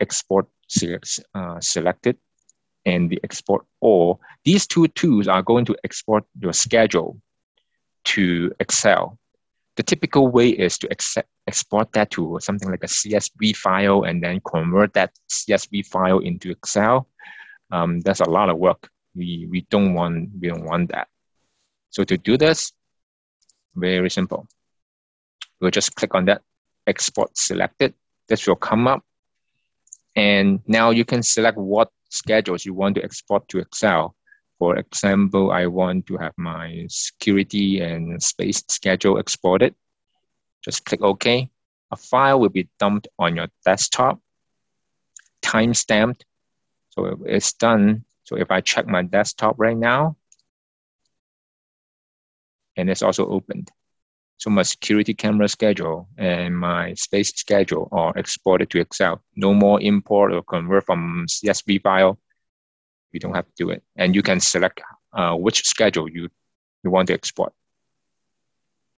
export uh, selected and the export all. These two tools are going to export your schedule to Excel. The typical way is to ex- export that to something like a CSV file and then convert that CSV file into Excel. Um, that's a lot of work. We, we don't want we don't want that. So to do this, very simple. We'll just click on that export selected. This will come up. And now you can select what schedules you want to export to Excel. For example, I want to have my security and space schedule exported. Just click OK. A file will be dumped on your desktop, time stamped. So it's done. So if I check my desktop right now, and it's also opened. So my security camera schedule and my space schedule are exported to Excel. No more import or convert from CSV file. You don't have to do it. And you can select uh, which schedule you, you want to export.